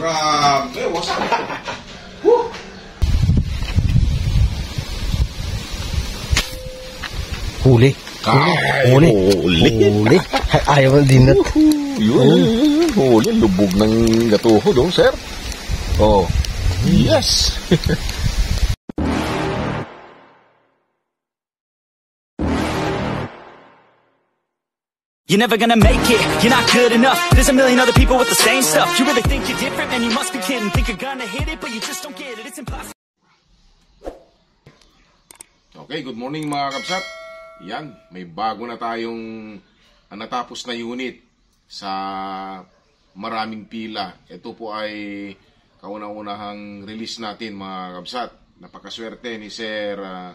Grabe, wasak. Woo! Huli. Huli. huli. Huli. Ay, ayaw mo din na. Yun. Huli, lubog ng gatuho doon, sir. Oh. Yes. You're never gonna make it, you're not good enough. There's a million other people with the same stuff. You really think you're different, man, you must be kidding. Think you're gonna hit it, but you just don't get it. It's impossible. Okay, good morning mga kapsat. Yan, may bago na tayong ah, natapos na unit sa maraming pila. Ito po ay kauna-unahang release natin mga kapsat. Napakaswerte ni Sir ah,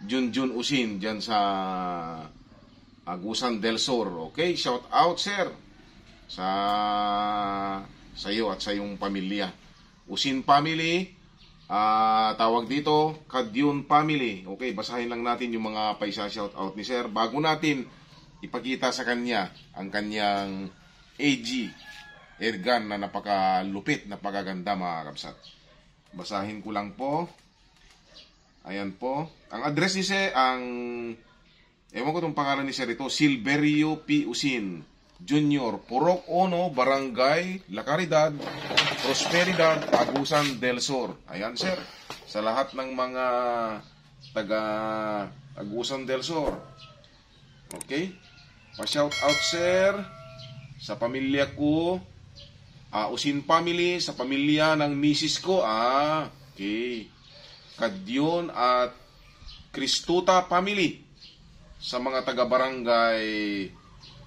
Junjun Usin dyan sa Agusan del Sur. Okay, shout out sir sa sa iyo at sa iyong pamilya. Usin family, Ah, tawag dito, Kadyun Family. Okay, basahin lang natin yung mga paisa shout out ni Sir bago natin ipakita sa kanya ang kanyang AG airgun na napakalupit, napakaganda mga kapsat. Basahin ko lang po. Ayan po. Ang address ni Sir, ang ewan ko itong pangalan ni Sir ito, Silverio P. Usin Junior, Purok Ono, Barangay, La Caridad, Prosperidad, Agusan del Sur. Ayan, sir. Sa lahat ng mga taga Agusan del Sur. Okay? Pa-shout out, sir, sa pamilya ko, ah, Usin family, sa pamilya ng misis ko, ah, okay. Kadyon at Kristuta family, sa mga taga-barangay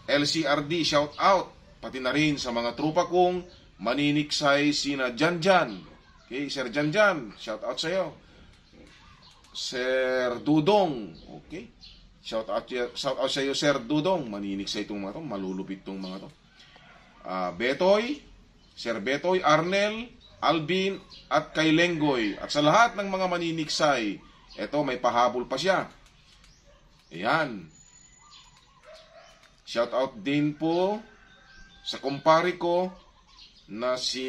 LCRD, shout out. Pati na rin sa mga trupa kong maniniksay sina Janjan. Okay, Sir Janjan, shout out sa iyo. Sir Dudong, okay. Shout out, shout out sa iyo, Sir Dudong. Maniniksay itong mga to, malulupit itong mga to. Ah, Betoy, Sir Betoy, Arnel, Alvin, at kay Lenggoy. At sa lahat ng mga maniniksay, eto may pahabol pa siya. Ayan. Shout out din po sa kumpare ko na si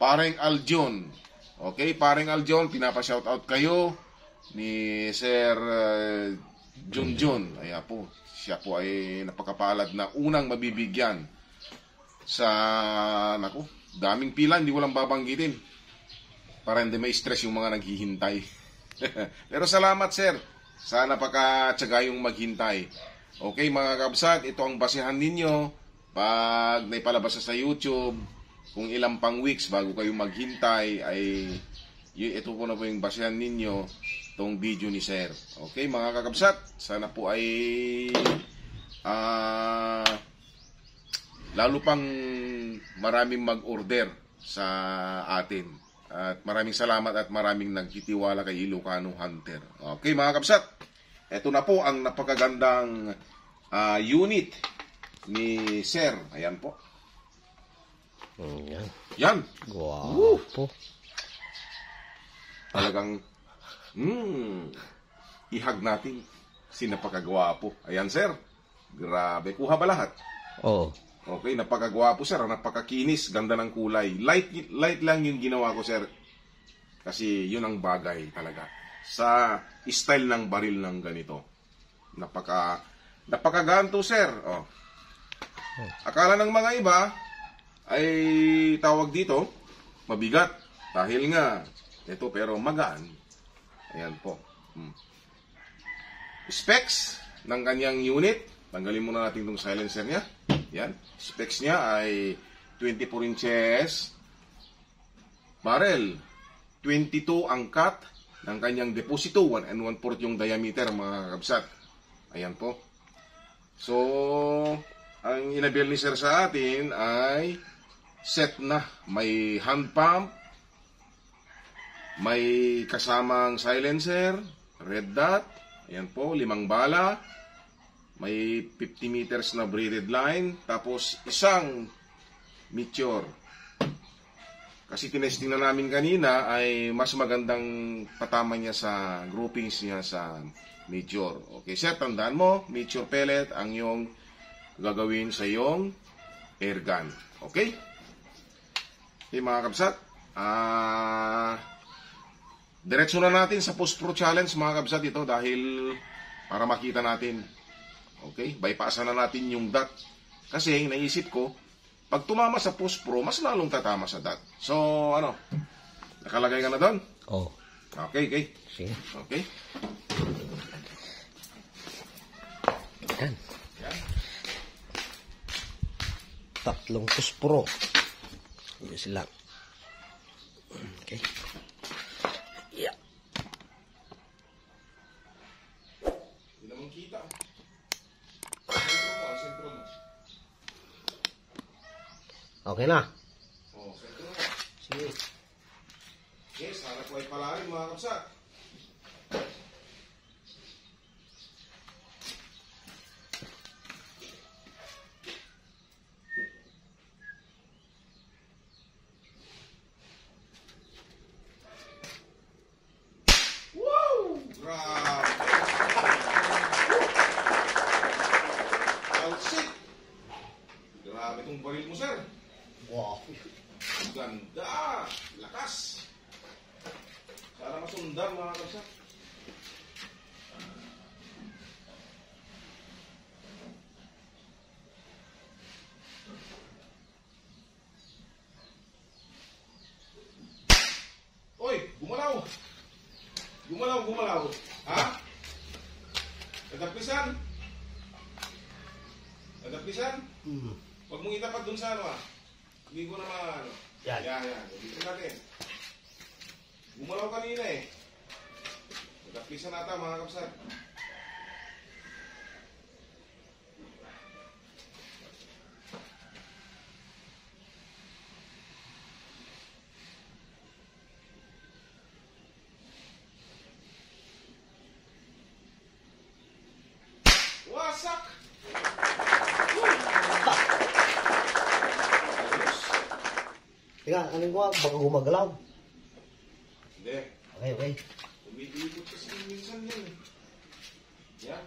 Pareng Aljon. Okay, Pareng Aljon, pinapa-shout out kayo ni Sir uh, Junjun. Ayan po, siya po ay napakapalad na unang mabibigyan sa, naku, daming pila, hindi ko lang babanggitin. Para hindi may stress yung mga naghihintay. Pero salamat, sir. Sana pakatsaga yung maghintay. Okay mga kabsat, ito ang basihan ninyo pag naipalabas na sa YouTube kung ilang pang weeks bago kayo maghintay ay ito po na po yung basihan ninyo tong video ni Sir. Okay mga kakabsat, sana po ay ah lalo pang maraming mag-order sa atin. At maraming salamat at maraming nagtitiwala kay Ilocano Hunter. Okay mga kabsat, ito na po ang napakagandang ah, unit ni Sir. Ayan po. Yan. Yan. Guwapo. Talagang, hmm, ihag natin si napakagwapo. Ayan, Sir. Grabe. Kuha ba lahat? Oo. Okay, napakagwapo, Sir. Napakakinis. Ganda ng kulay. Light, light lang yung ginawa ko, Sir. Kasi yun ang bagay talaga. Sa style ng baril ng ganito. Napaka, napakaganto, Sir. Oh. Akala ng mga iba ay tawag dito, mabigat. Dahil nga, ito pero magaan. Ayan po. Hmm. Specs ng kanyang unit. Tanggalin muna natin itong silencer niya. Yan. Specs niya ay 24 inches barrel. 22 ang cut ng kanyang deposito. 1 and 1 4 yung diameter mga kabsat. Ayan po. So, ang inabil ni sir sa atin ay set na. May hand pump, may kasamang silencer, red dot, ayan po, limang bala, may 50 meters na braided line, tapos isang meteor. Kasi tinesting na namin kanina ay mas magandang patama niya sa groupings niya sa meteor. Okay, sir, tandaan mo, meteor pellet ang yung gagawin sa iyong air gun. Okay? Okay mga kabsat, ah, diretso na natin sa post-pro challenge mga kabsat ito dahil para makita natin. Okay, bypassan na natin yung dot. Kasi naisip ko, pag tumama sa post-pro, mas lalong tatama sa dot. So, ano, nakalagay ka na doon? Oh. Okay, okay. Sige. Okay. Yan. Yan. Tatlong puspro. Yun sila. Okay. Yeah. Hindi naman kita. Sentro mo, ang sentro mo. Okay na. Oh, mo. Sige. Yes, hanap ko ay palarin mga kapsat. Woo! Grabe! Alsit! Grabe itong baril mo, sir. Wow. Ganda! Lakas! Sana masundan mga kapsa. Oy, gumalaw! Gumalaw, gumalaw. Ha? Nagdapisan? Nagdapisan? Hmm. Huwag mong itapat dun sa ano ah. Hindi ko naman ano. Yan. Yan, yan. Dito natin. Gumalaw kanina eh. Nagkapisan nata mga kapsat. Wasak! Ayos. Anong ko? Baka gumagalaw. Hindi. Okay, okay. Umiikot kasi minsan yan eh. Yan.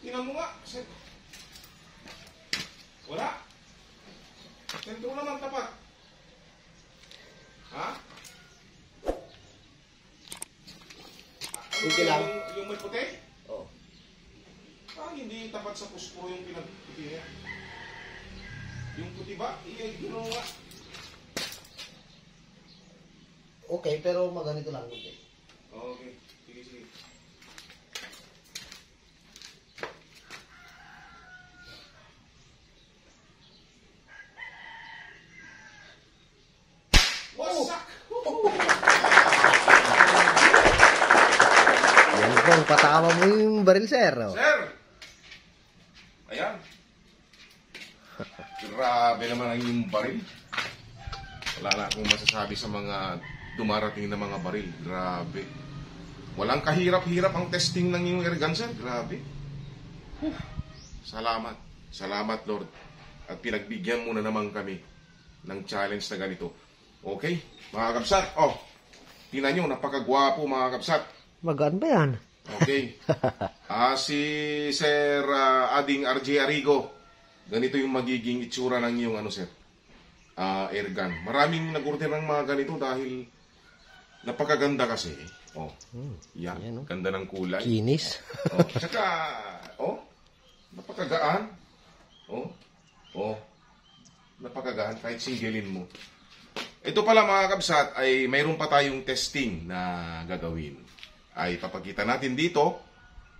Tingnan mo nga. Sen- Wala. Sentro naman tapat. Ha? Okay lang. Yung, yung may puti? Oh. Ah, hindi tapat sa puspro yung pinagputi niya. Yung puti ba? Iya, gano'n nga. Okay, pero maganito lang. Okay. Okay. Sige, sige. Wasak! Yan pong patama mo yung baril, sir. Oh. Sir! Ayan. Grabe naman ang yung baril. Wala na akong masasabi sa mga dumarating na mga baril. Grabe. Walang kahirap-hirap ang testing ng iyong airgun, sir. Grabe. Huh. Salamat. Salamat, Lord. At pinagbigyan mo na naman kami ng challenge na ganito. Okay, mga kapsat. Oh, tingnan nyo, napakagwapo mga kapsat. Magaan ba yan? Okay. Ah, si Sir ah, Ading RJ Arigo. Ganito yung magiging itsura ng iyong ano, sir. Ah, airgun. Maraming nag-order ng mga ganito dahil napakaganda kasi. Oh. Yan. Yan, oh. Ganda ng kulay. Kinis. Oh, tsaka, oh, napakagaan. Oh, oh, napakagaan kahit singilin mo. Ito pala mga kabsat ay mayroon pa tayong testing na gagawin. Ay papakita natin dito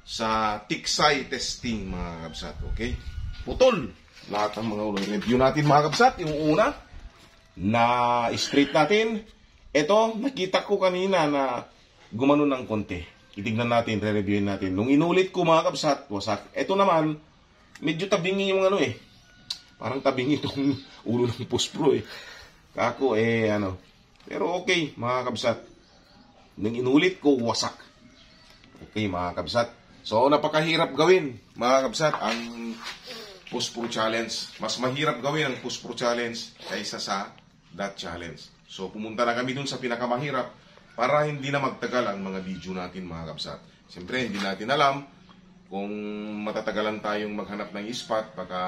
sa tiksay testing mga kabsat. Okay? Putol! Lahat ng mga ulo. Review natin mga kabsat. Yung una, na straight natin. Ito, nakita ko kanina na gumano ng konti. Itignan natin, re-reviewin natin. Nung inulit ko mga kabsat, wasak. Ito naman, medyo tabingi yung ano eh. Parang tabingi itong ulo ng puspro eh. Kako eh ano. Pero okay mga kabsat. Nung inulit ko, wasak. Okay mga kabsat. So napakahirap gawin mga kabsat. Ang push pro challenge. Mas mahirap gawin ang push pro challenge kaysa sa that challenge. So pumunta na kami dun sa pinakamahirap para hindi na magtagal ang mga video natin mga kabsat. Siyempre hindi natin alam kung matatagalan tayong maghanap ng spot baka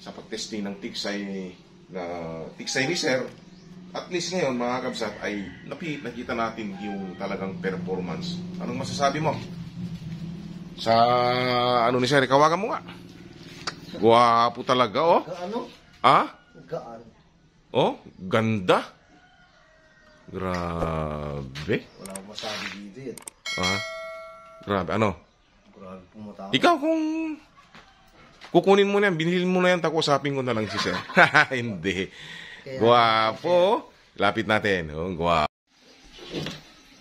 sa pagtesting ng tiksay na tiksay ni Sir at least ngayon mga kabsat ay napi, nakita natin yung talagang performance. Anong masasabi mo? Sa ano ni Sir, kawagan mo nga. Gwapo talaga oh. Ano? Ah? Gaan. Oh, ganda. Grabe. Wala akong masabi dito. Ah. Grabe, ano? Grabe pumunta ako. Ikaw kung kukunin mo na yan, binili mo na yan, tako usapin ko na lang si Sir. Hindi. Kaya- Guwapo. Lapit natin. Oh, guwapo.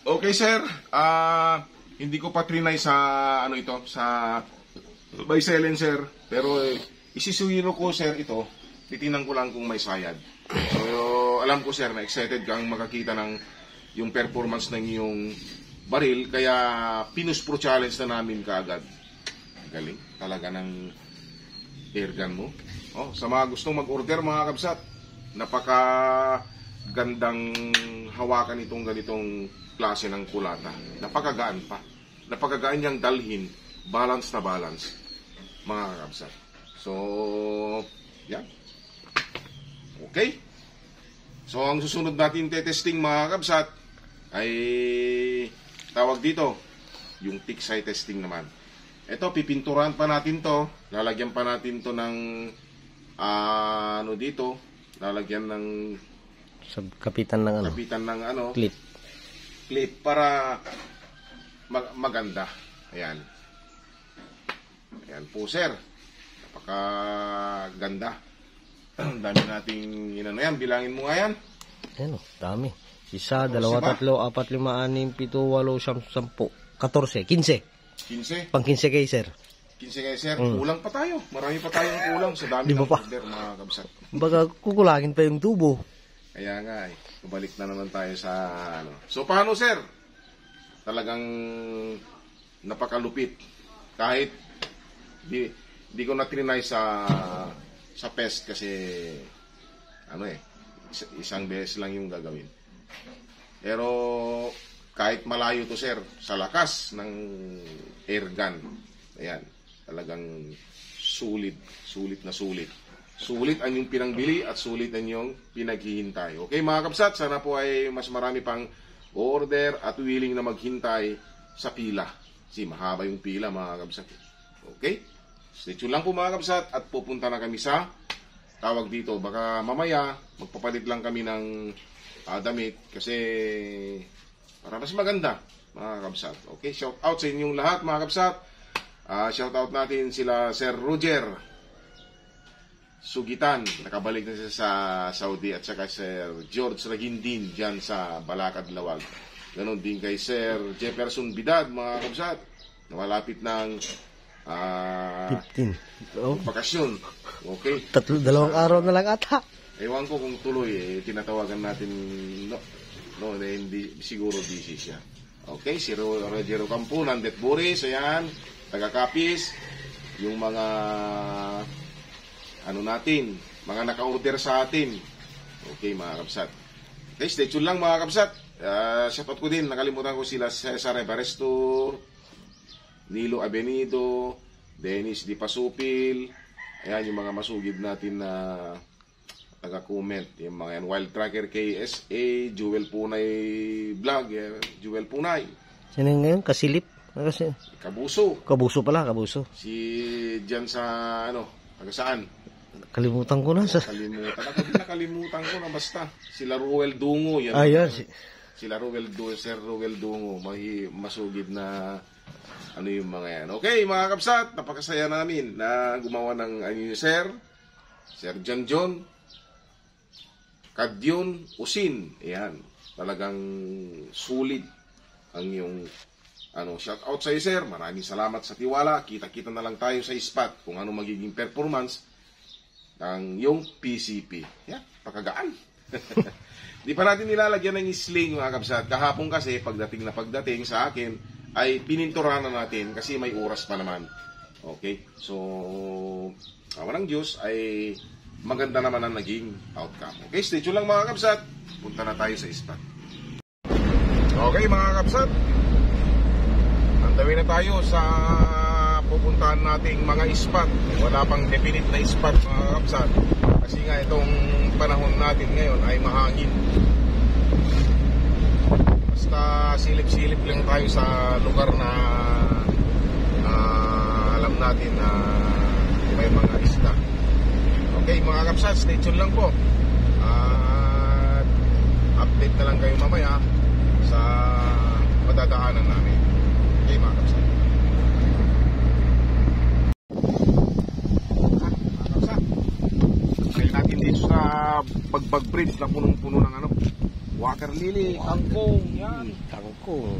Okay, Sir. Ah, hindi ko pa trinay sa ano ito, sa by silencer. Pero eh, isisuwiro ko, Sir, ito. Titinan ko lang kung may sayad. So, alam ko, Sir, na excited kang makakita ng yung performance ng iyong baril. Kaya, pinus pro challenge na namin kaagad. Galing. Talaga ng airgun mo. Oh, sa mga gustong mag-order mga kabsat, napaka gandang hawakan itong ganitong klase ng kulata. Napakagaan pa. Napakagaan niyang dalhin. Balance na balance. Mga kabsat. So, yan. Okay. So, ang susunod natin testing mga kabsat ay tawag dito yung tiksay testing naman. Ito, pipinturan pa natin to. Lalagyan pa natin to ng ah, ano dito. Lalagyan ng Sa kapitan ng ano? kapitan ng ano, Clip. clip para mag- maganda. Ayan. Ayan po, sir. Napakaganda. Ang dami nating inano yan. Bilangin mo nga yan. Ayan o, dami. Isa, dalawa, Siba? tatlo, apat, lima, anim, pito, walo, siyam, sampu. 14, 15. 15. Pang 15 kay sir. 15 kayo, sir. Mm. Kulang pa tayo. Marami pa tayong kulang sa dami ng pa? order, mga kabsat. Baga kukulangin pa yung tubo. Kaya nga eh, balik na naman tayo sa ano. So paano sir? Talagang napakalupit. Kahit di, di ko na trinay sa sa pest kasi ano eh, is- isang beses lang yung gagawin. Pero kahit malayo to sir, sa lakas ng air gun, ayan, talagang sulit, sulit na sulit. Sulit ang yung pinangbili at sulit ang yung pinaghihintay. Okay mga kapsat, sana po ay mas marami pang order at willing na maghintay sa pila. Kasi mahaba yung pila mga kapsat. Okay? Stay lang po mga kapsat at pupunta na kami sa tawag dito. Baka mamaya magpapalit lang kami ng ah, damit kasi para mas maganda mga kapsat. Okay, shout out sa inyong lahat mga kapsat. Ah, shout out natin sila Sir Roger Sugitan, nakabalik na siya sa Saudi at saka Sir George Ragindin dyan sa Balakad Lawag. Ganon din kay Sir Jefferson Bidad, mga kabsat, na malapit ng ah, 15. Oh, bakasyon. Okay? tatlo, dalawang araw na lang ata. Ewan ko kung tuloy, eh, tinatawagan natin, no, no, hindi, siguro busy siya. Okay, si Ro- Rogero Campo, Nandet Boris, ayan, taga-kapis, yung mga, ano natin, mga naka-order sa atin. Okay, mga kapsat. Okay, stay tuned lang mga kapsat. Uh, shoutout ko din, nakalimutan ko sila Cesar Evaresto, Nilo Avenido, Dennis Di Pasupil, ayan yung mga masugid natin na taga-comment. Yung mga yan, Wild Tracker KSA, Jewel Punay Vlog, Jewel Punay, Sino ngayon? Kasilip? Ah, Kasi, Kabuso, kabuso pala, kabuso. si dyan sa, ano, taga saan? Kalimutan ko na sa... Kalimutan. Ako din nakalimutan ko na basta. Sila Ruel Dungo. Yan. Ayan, si, Sila Ruel Dungo, Sir Ruel Dungo. Mahi, masugid na ano yung mga yan. Okay, mga kapsat, napakasaya namin na gumawa ng ano yung Sir, Sir John John, Kadyon Usin. Ayan, talagang sulit ang yung ano, shout out sa sir. Maraming salamat sa tiwala. Kita-kita na lang tayo sa spot kung ano magiging performance ng yung PCP. Yan, pakagaan. Di pa natin nilalagyan ng sling mga kabsat. Kahapon kasi, pagdating na pagdating sa akin, ay pininturahan na natin kasi may oras pa naman. Okay? So, awa ng Diyos ay maganda naman ang naging outcome. Okay, stay tuned lang mga kapsat. Punta na tayo sa spot. Okay mga kapsat. Andawin na tayo sa pupuntahan nating mga spot. Wala pang definite na spot mga kapsat. Kasi nga itong panahon natin ngayon ay mahangin. Basta silip-silip lang tayo sa lugar na ah, alam natin na may mga isda. Okay mga kapsat, stay tuned lang po. At update na lang kayo mamaya sa madadaanan namin. Okay mga kapsat. Try natin dito sa Bagbag Bridge na punong-puno ng ano, water lily, kangkong, yan. Kangkong.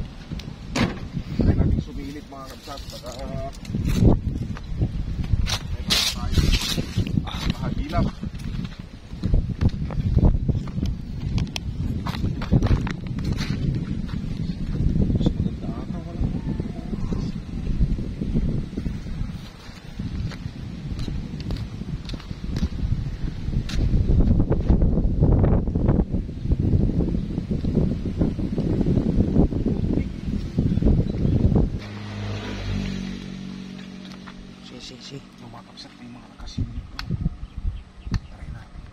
Try natin sumilip mga kapsat. Baka may mga tayo. Ah, mahagilap. Mas maganda ata, walang Si, si, si. Yung mga kapsat, may mga nakasim dito. Try natin.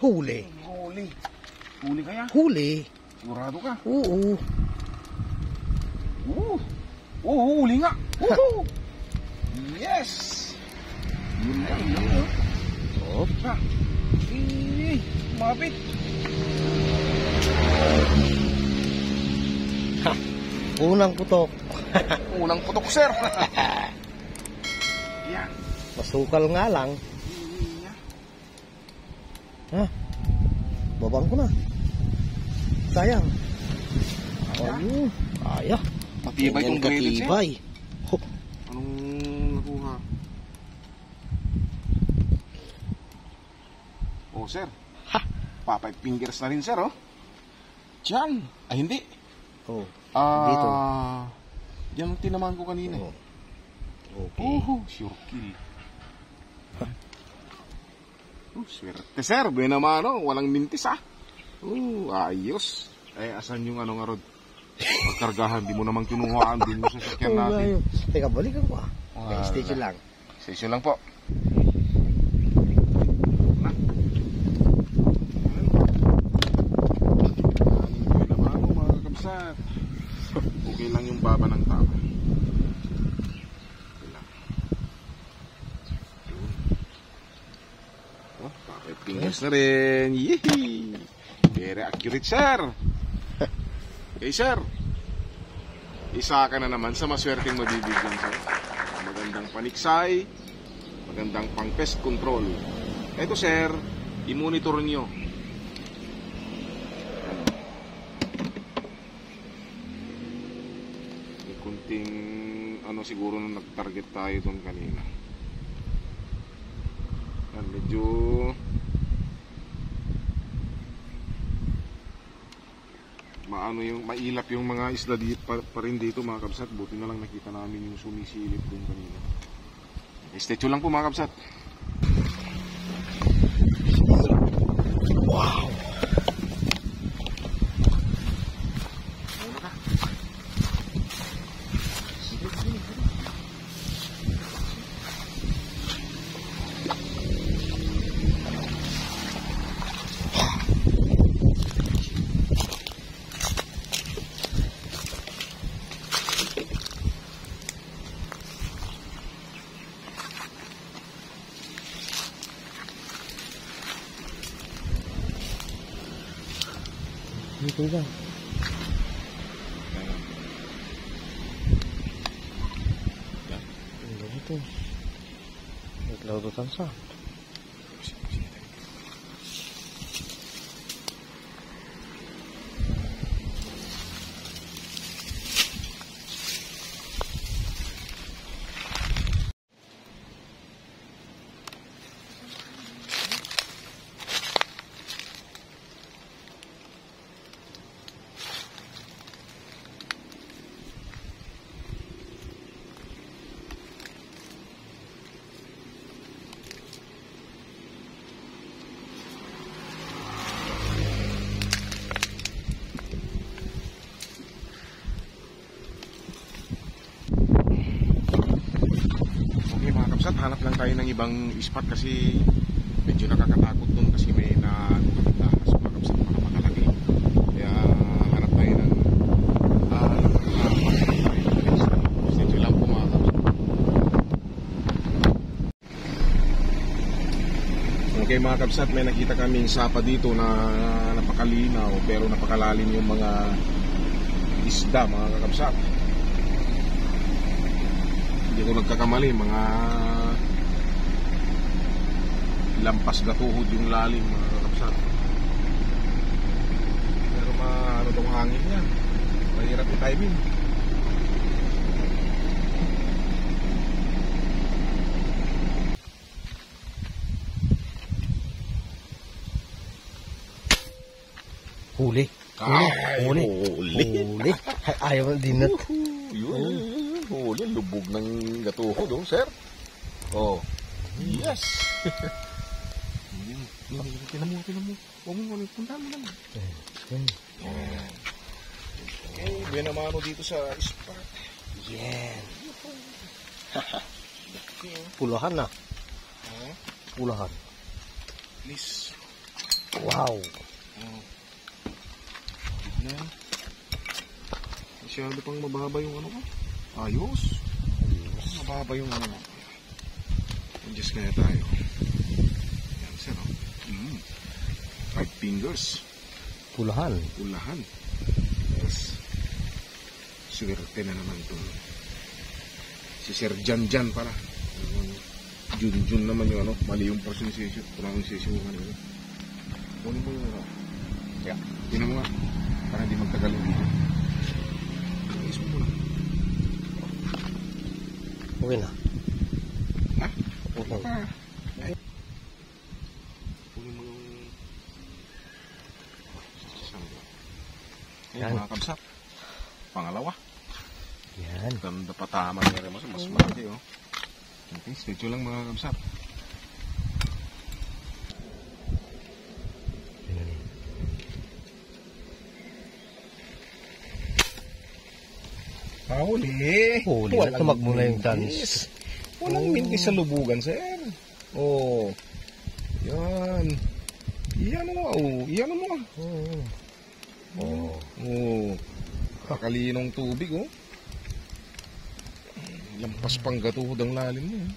Huli. Huli. Huli. Sigurado ka? Oo. Oo. Oo, huli nga. Oo. Yes. Yun lang, yun lang. Oh. Ha. Eh. Unang putok. Unang putok, sir. Yan. Masukal nga lang. Ha? Babang ko na. Sayang. Ayun. Aya. Matibay tong graded, sir. katibay. Ho, Anong nakuha? Oh, sir. Ha? Papay fingers na rin, sir, oh. Diyan. Ay, hindi. Oh. Ah, Dito. Yan ang tinamaan ko kanina. Oh. Okay. Oh, sure kill. Oh, swerte, sir. Buena mano. Walang mintis, ah. Oh, ayos. Eh, asan yung ano nga, Rod? Pagkargahan, di mo namang kinuhaan din mo sa sakyan Oo nga natin. Teka, balikan ko ah. Stay tuned lang. Session lang po. Okay lang yung baba ng lang. Yun. Oh, na rin. Yee! Very accurate, sir. Okay, sir. Isa ka na naman sa maswerteng mabibigyan, sir. Magandang paniksay, magandang pang pest control. Ito, sir, i-monitor nyo. May kunting ano siguro nung nag-target tayo doon kanina. Yan, medyo maano yung mailap yung mga isda dito pa, pa rin dito mga kabsat. Buti na lang nakita namin yung sumisilip doon kanina. Stay tuned lang po mga kabsat Dito lang. Ano ito? Naglaudutan sa. Hanap lang tayo ng ibang spot kasi medyo nakakatakot dun kasi may na ahas mga kapsat, mga makalaki. Kaya hanap tayo ng ah, uh, Stay lang po mga. Okay mga kapsat, may nakita kaming sapa dito na napakalinaw pero napakalalim yung mga isda mga kakapsat. Hindi ko nagkakamali, mga lampas gatuhod yung lalim mga kakapsat. Pero ma ano tong hangin yan. Mahirap yung timing. Huli. Huli. huli. Huli. Ay, ayaw na din na. Yun, huli, lubog ng gatuhod, oh, sir. Oh, yes. Tinan mo, tinan mo. Huwag mo, punta mo lang. Okay, bien naman dito sa spot. Yan. Pulahan na. Oh, Pulahan. please. Wow. Oh. Tignan. Masyado pang mababa yung ano ko. Ayos. Mababa yung ano. Adjust kaya tayo. Five fingers. Pulahan. Ulahan. Yes. Swerte na naman to. Si Sir Jan Jan pala. Ano, Jun Jun naman yung ano. Mali yung pronunciation. Pronunciation yung ano. Kunin mo yung ano. Yeah. Tinan mo nga. Para hindi magtagal yung video. Ayos mo muna. Okay na. Ha? Okay. Ay. Yan. mga kabsat. Pangalawa. Yan. Ganda pa tama niya rin mas, mas malaki oh. Okay, tuned lang mga kamsat. Huli. Huli na, tumakbo na yung chance. Walang mintis sa lubugan, sir. Oh. Yan. Iyan mo, oh. Iyan mo. Oo. Oh. Kakalinong tubig, oh. Lampas pang gatuhod ang lalim mo. eh.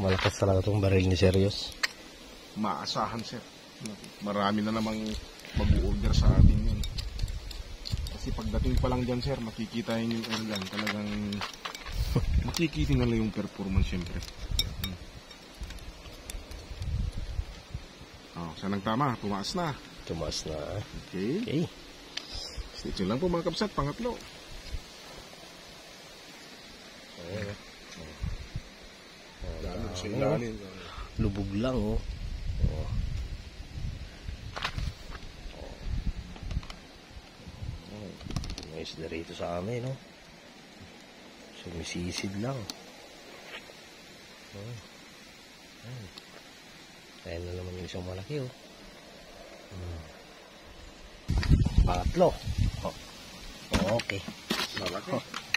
Malakas talaga itong baril ni Serious. Maasahan, sir. Marami na namang mag-order sa atin yun. Kasi pagdating pa lang dyan, sir, makikita yun yung airgun. Talagang makikita nila yung performance, syempre. Hmm. Oh, saan ang tama? Tumaas na. Tumaas na. Okay. Okay. Stay tuned lang po mga kapsat. Pangatlo. Lalo sa ilalim. Lubog lang, oh. Oh. Oh. May isda rito sa amin, no? Sumisisid lang. Oh. Ayan. Ayan na naman yung isang malaki, oh. Hmm. Pangatlo. Oh. Okay. Malaki.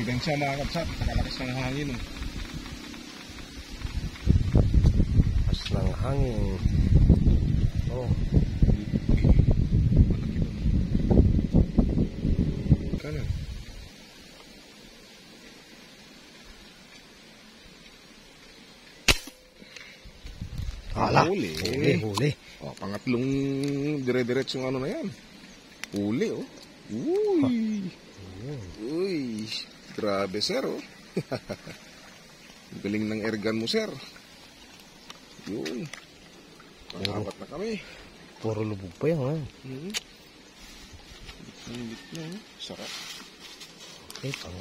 Yan, ebidensya mga kapsat. Nakalakas ng hangin. Pas ng hangin. Oh. Kanan. Hala. Huli. Huli, huli. Oh, pangatlong dire-diretsong ano na yan. Huli, oh. Uy. Uy. Grabe, sir, oh. Galing ng airgun mo, sir. Yun. Pangapat na kami. Puro lubog pa yan, ha? Hmm. Ang lit na, oh. Sarap. Okay, pang...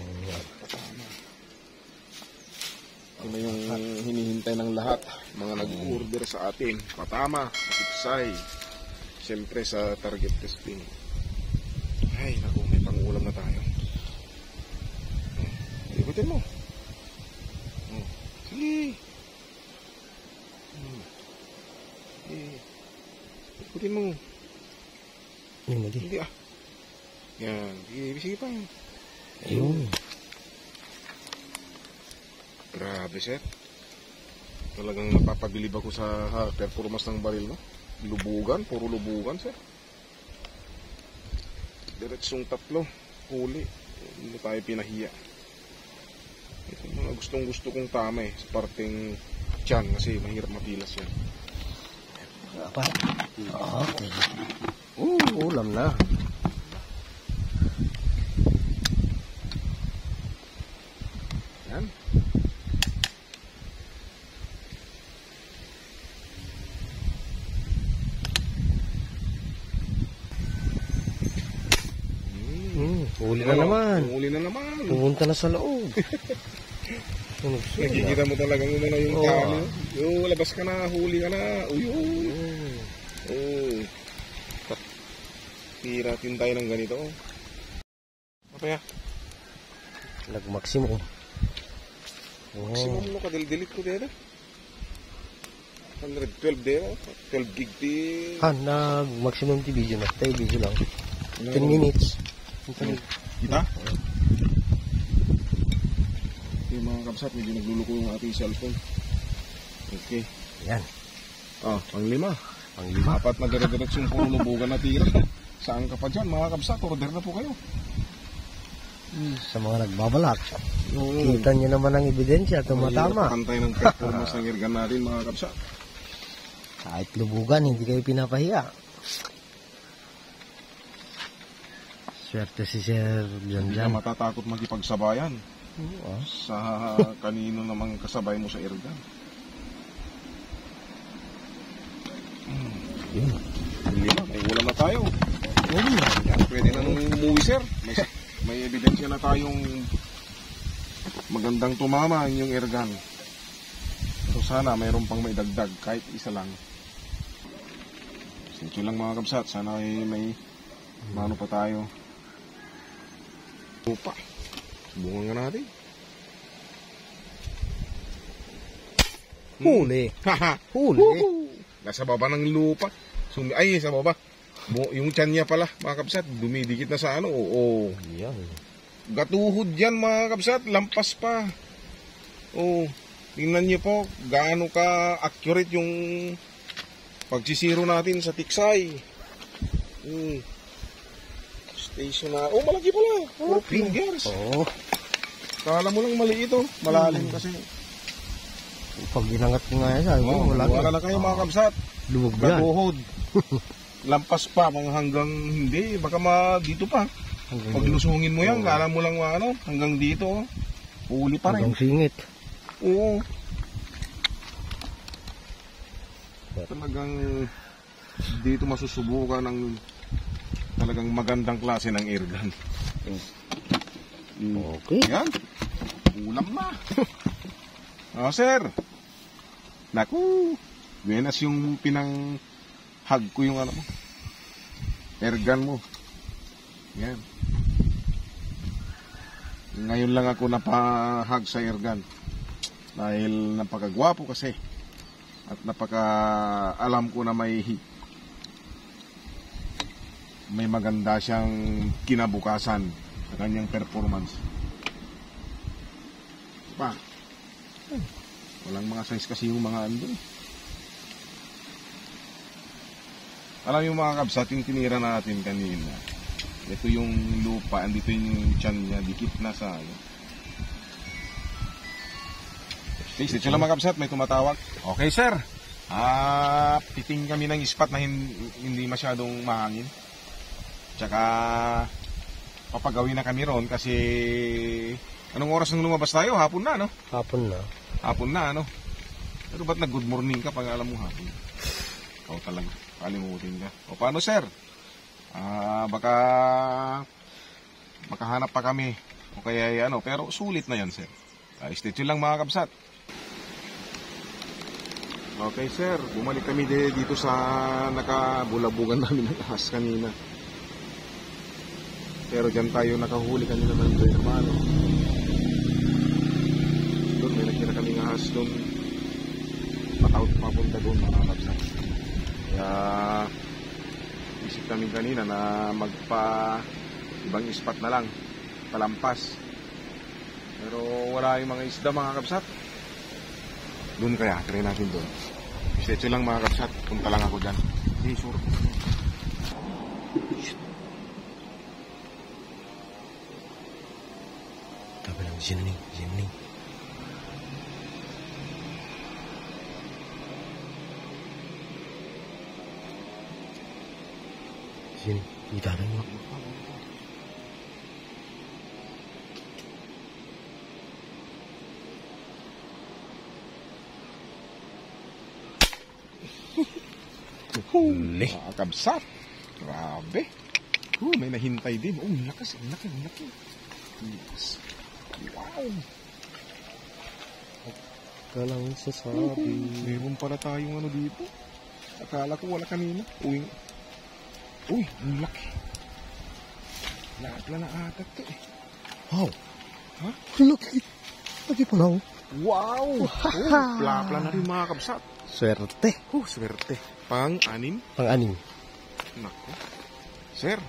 Ano yung hinihintay ng lahat, mga nag-order sa atin. Patama, sa Tiksay. Siyempre sa target testing. Ay, naku, may pangulam na tayo. Ikutin mo. Oh, sige. Hmm. Eh, ikutin mo. Yun, hindi. Hindi ah. Yan, sige, sige pa. Ayun. Grabe, sir. Talagang napapabilib ako sa ha, performance ng baril mo. Lubugan, puro lubugan, sir. Diretsong tatlo, huli. Hindi tayo pinahiya. Ito yung mga gustong gusto kong tama eh, sa parteng tiyan kasi mahirap mapilas yan. Apa? Okay. Uh, ulam na. Yan. Hmm. Huli na naman. Huli na naman. Pumunta na sa loob. Sunog sunog. Nakikita mo talagang umano yung Oo. tali. Yung labas ka na, huli ka na. Uy, uy. Hmm. Oh. Piratin tayo ng ganito. Apa ya? Nag-maximum. Oh. Maximum no kadil-delete ko dito. 112 dito. 12 gig di. Ah, nag-maximum ti video na. Tayo video lang. 10 minutes. Ito Kita? Yung mga kabsat, medyo nagluluko yung ating cellphone. Okay. Yan. Ah, pang lima. Ang lima. Apat na dire-diretso yung puro lubugan na tira. Saan ka pa dyan, mga kabsat? Order na po kayo. Sa mga nagbabalak. Oo. Kita niyo naman ang ebidensya. Tumatama. Pantay ng performance ng irgan natin, mga kabsat. Kahit lubugan, hindi kayo pinapahiya. Swerte si Sir Hindi ka Janjan. matatakot makipagsabayan Oo. sa kanino namang kasabay mo sa irgan. Yun. Lima, may ulam na tayo. Na. Yan, pwede na nung umuwi, sir. May, may ebidensya na tayong magandang tumama ang inyong ergan. So sana mayroon pang maidagdag kahit isa lang. Sincho lang mga kabsat. Sana ay may mano pa tayo. Lupa. Subukan nga natin. Huli. Haha. Huli. Nasa baba ng lupa. Sumi ay, sa baba. Bu- yung tiyan niya pala, mga kabsat, dumidikit na sa ano. Oo. Yan. Gatuhod yan mga kabsat, lampas pa. Oh, tingnan niyo po gaano ka accurate yung pagsisiro natin sa tiksay. Hmm. Station na. Oh, malaki pala. Oh, fingers. Oo. Kala mo lang mali ito. Malalim kasi. Pag ginangat ko nga yan, sabi Oh, wala wala na kayo mga kabsat. Lumog yan. Gatuhod. lampas pa mga hanggang hindi baka ma dito pa Hanggang, pag lusungin mo yan kala mo lang ano hanggang dito oh. uli pa rin hanggang singit. Oo. Talagang dito masusubukan ng talagang magandang klase ng airgun. Mm. Okay. Yan. Ulam na. oh, sir. Naku. Buenas yung pinang hug ko yung ano mo. Airgun mo. Yan. Ngayon lang ako napahag sa airgun. Dahil napakagwapo kasi. At napaka alam ko na may may maganda siyang kinabukasan sa kanyang performance. Pa. Eh, Walang mga size kasi yung mga andun. Alam yung mga kabsat, yung tinira natin kanina. Ito yung lupa, andito yung tiyan niya, dikit na sa ano. Okay, sityo lang mga kabsat, may tumatawag. Okay, sir. Ah, titing kami ng spot na hin- hindi masyadong mahangin. Tsaka, papagawin na kami ron kasi anong oras nung lumabas tayo? Hapon na, no? Hapon na. Hapon na, ano? Pero ba't nag-good morning ka pag alam mo hapon? Ikaw talaga, kalimutin ka. O paano, sir? Ah, baka makahanap pa kami. O kaya ano, pero sulit na yan, sir. Ah, stay tuned lang mga kabsat. Okay, sir. Bumalik kami di- dito sa nakabulabugan namin ng ahas kanina. Pero dyan tayo nakahuli kanina ng Dre Hermano. Doon, may nakita kaming ahas doon. Pataut papunta doon, mga kapsa. Kaya, isip namin kanina na magpa ibang ispat na lang. Palampas. Pero wala yung mga isda, mga kapsat. Doon kaya, try natin doon. Isetso lang mga kapsat, punta lang ako dyan. Hey, sure. Ni? Sino? Kita na mo. Huli. Mga kabsat. Grabe. Oh, may nahintay din. Oh, lakas, ang laki. Yes. Wow. Kalang Uhu. sasabi. Meron pala tayong ano dito. Akala ko wala kanina. Uy. Uy, ang laki. Lapla na ata to eh. Wow. Ha? Laki. Laki pa na Wow! Oh, plapla na rin mga kabsat. Swerte. Oh, swerte. Pang-anim. Pang-anim. Nako. Sir,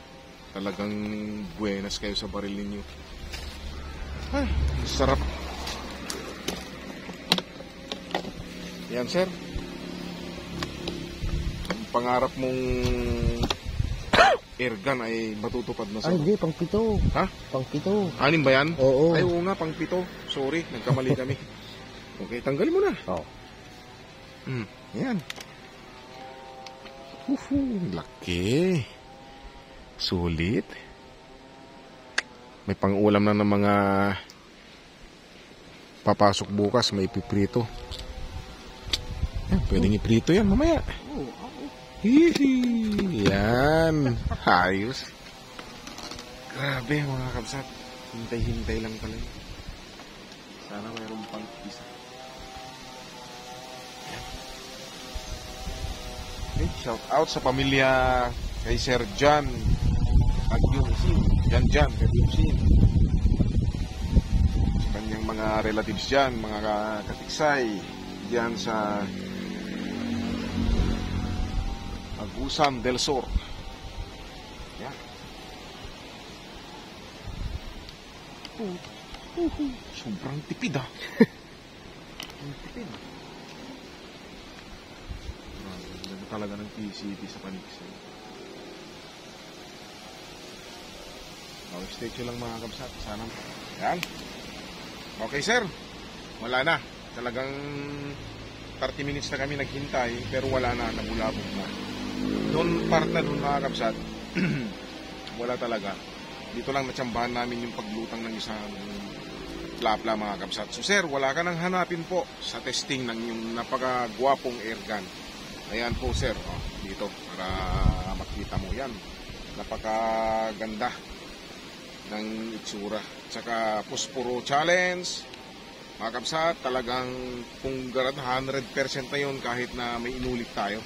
talagang buenas kayo sa baril ninyo. Ay, ang sarap. Yan, sir. Ang pangarap mong airgun ay matutupad na sa... Ay, hindi. Pang pito. Ha? Pang pito. Anim ba yan? Oo. Ay, oo nga, pang pito. Sorry, nagkamali kami. Okay, tanggalin mo na. Oo. Mm, yan. Uhu, laki. Sulit. May pang-ulam na ng mga papasok bukas, may piprito. Pwedeng iprito yan mamaya. Hihi, yan. Ayos. Grabe mga kabsat. Hintay-hintay lang pala. yun. Sana mayroon pang isa. Okay, shout out sa pamilya kay Sir John Agyong Sin. Jan Jan, Agyong Sin. Sa kanyang mga relatives dyan, mga ka- katiksay dyan sa Agusan del Sur. Yan. Sobrang tipid ah. Ang tipid. Ganda talaga ng PCT sa Paniksay. Stay tuned lang mga kabsat. Sana. Yan. Okay, sir. Wala na. Talagang 30 minutes na kami naghintay pero wala na. Nabulabog na. Doon part na doon mga kabsat. wala talaga. Dito lang natsambahan namin yung paglutang ng isang plapla mga kabsat. So sir, wala ka nang hanapin po sa testing ng yung napakagwapong airgun. Ayan po sir, oh, dito para makita mo yan. Napakaganda ng itsura. Tsaka Puspuro Challenge. Mga kabsat, talagang kung garad 100% na yun kahit na may inulit tayo.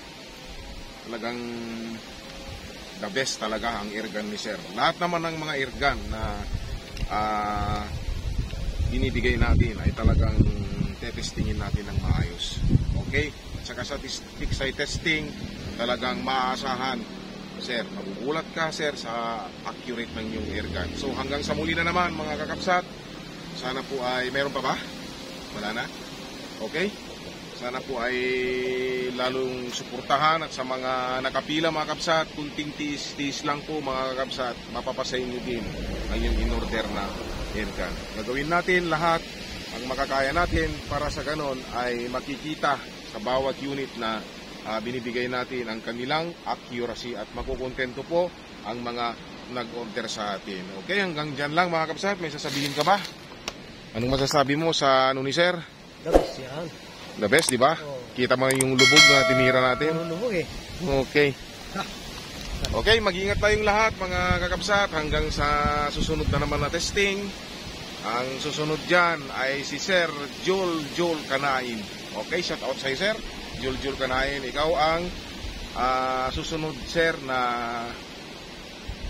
Talagang the best talaga ang airgun ni sir. Lahat naman ng mga airgun na ah, binibigay natin ay talagang tetestingin natin ng maayos. Okay? At saka sa tiksay testing, talagang maaasahan. Sir, magugulat ka, sir, sa accurate ng iyong airgun. So hanggang sa muli na naman, mga kakapsat, sana po ay, meron pa ba? Wala na? Okay? Sana po ay lalong suportahan at sa mga nakapila mga kapsat, kunting tiis-tiis lang po mga kakapsat, mapapasay nyo din ang yung in-order na airgun. Gagawin natin lahat ang makakaya natin para sa ganon ay makikita sa bawat unit na ah, binibigay natin ang kanilang accuracy at makukontento po ang mga nag-order sa atin. Okay, hanggang dyan lang mga kapsat, may sasabihin ka ba? Anong masasabi mo sa ano ni sir? Labis yan. The best, di ba? Oo. Kita mo yung lubog na tinira natin. Puro lubog eh. Okay. Okay, mag-ingat tayong lahat mga kakapsat hanggang sa susunod na naman na testing. Ang susunod dyan ay si Sir Joel Joel Kanain. Okay, shout out sa Sir. Juljul Kanain, ikaw ang ah, susunod sir na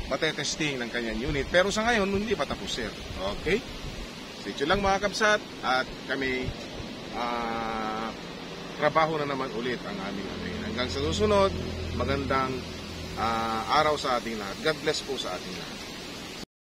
matetesting ng kanyang unit. Pero sa ngayon, hindi pa tapos sir. Okay? Tuned lang mga kabsat at kami ah, trabaho na naman ulit ang aming aming. Hanggang sa susunod, magandang ah, araw sa ating lahat. God bless po sa ating lahat.